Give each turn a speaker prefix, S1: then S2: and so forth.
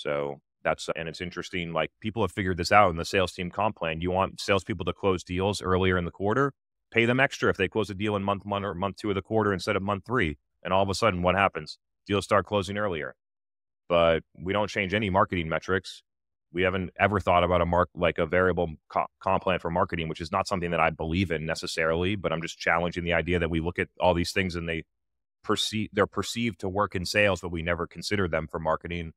S1: So that's and it's interesting. Like people have figured this out in the sales team comp plan. You want salespeople to close deals earlier in the quarter, pay them extra if they close a deal in month one or month two of the quarter instead of month three. And all of a sudden, what happens? Deals start closing earlier. But we don't change any marketing metrics. We haven't ever thought about a mark like a variable comp plan for marketing, which is not something that I believe in necessarily. But I'm just challenging the idea that we look at all these things and they perceive they're perceived to work in sales, but we never consider them for marketing